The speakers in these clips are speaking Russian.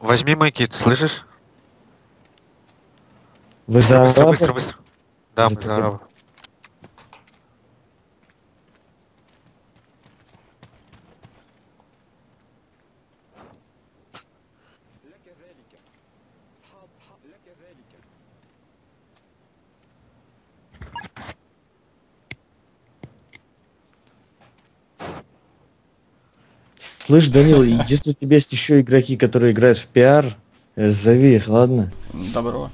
Возьми мой кит, слышишь? Вы за Быстро, быстро, быстро. Да, За мы за арабов. Слышь, Данил, и если у тебя есть еще игроки, которые играют в пиар, э, зови их, ладно? Добро.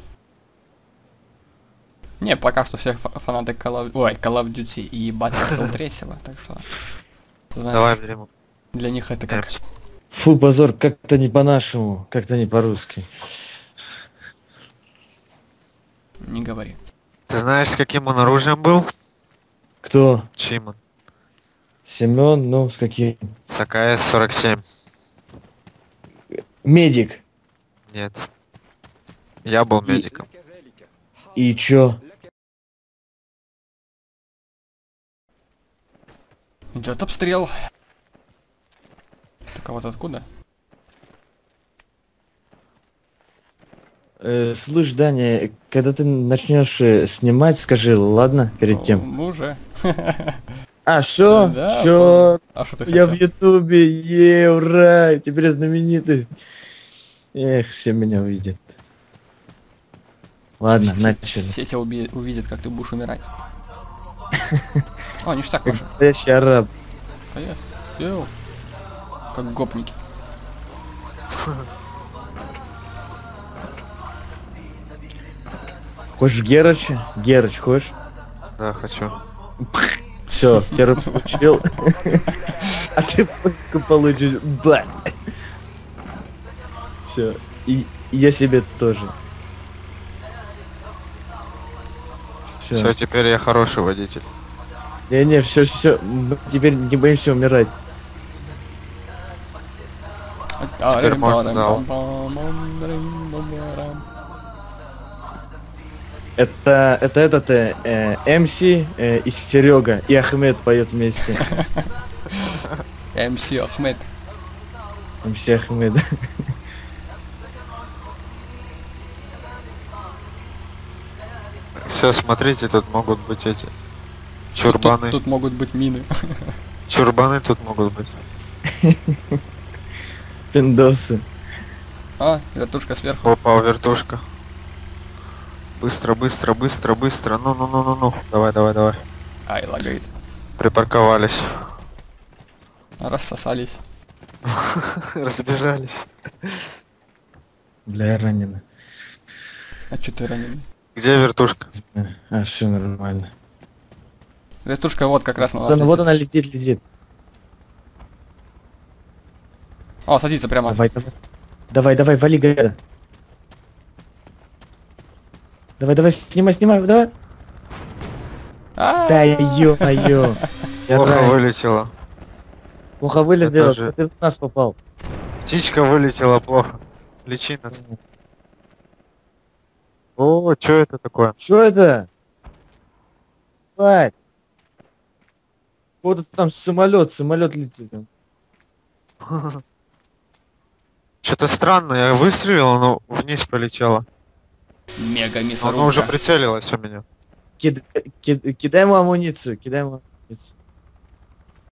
Не, пока что все фа- фанаты Call of... Ой, Call of Duty и Battlefield 3, так что... Знаешь, Давай, берем. для них это как... Фу, позор, как-то не по-нашему, как-то не по-русски. Не говори. Ты знаешь, с каким он оружием был? Кто? Чим он? Семен, ну, с каким? С АКС-47. Медик. Нет. Я был И- медиком. И чё? Идет обстрел. Только вот откуда? Э, слышь, Даня, когда ты начнешь э, снимать, скажи, ладно, перед тем. Ну уже. А, что? Да, Чё? А что ты Я в хотел? Ютубе, е, ура, теперь я знаменитость. Эх, все меня увидят. Ладно, Все- начали. Все тебя уби- увидят, как ты будешь умирать. О, ништяк, Маша. настоящий араб. Поехали. Йоу. Как гопники. Хочешь Герыча? Герыч, хочешь? Да, хочу. Все, первый получил. А ты получишь. Ба. Все. И я себе тоже. Все, Все. теперь я хороший водитель. Не, не, все, все. Теперь не боимся умирать. А, Теперь можно зал. Это, это этот э, э, МС э, и Серега и Ахмед поют вместе. МС Ахмед. МС Ахмед. Все, смотрите, тут могут быть эти Тут, чурбаны. тут могут быть мины. Чурбаны тут могут быть. Пиндосы. А, вертушка сверху. Опа, вертушка. Быстро, быстро, быстро, быстро. Ну, ну, ну, ну, ну. Давай, давай, давай. Ай, лагает. Припарковались. Рассосались. Разбежались. Бля, я ранена. А чё ты ранен? Где вертушка? А, все нормально. Вертушка вот как раз на нас Да, ну вот летит. она летит, летит. О, садится прямо. Давай, давай. Давай, давай, вали, гада. Давай, давай, снимай, снимай, давай. А, Да ё-моё. Плохо вылетела. Плохо вылетел, же- а ты в нас попал. Птичка вылетела плохо. Лечи нас. О, что это такое? Что это? Давай. Вот это там самолет, самолет летит. Что-то странно, я выстрелил, оно вниз полетело. Мега мясорубка. уже прицелилось у меня. Кид- кид- кидай ему амуницию, кидай ему амуницию.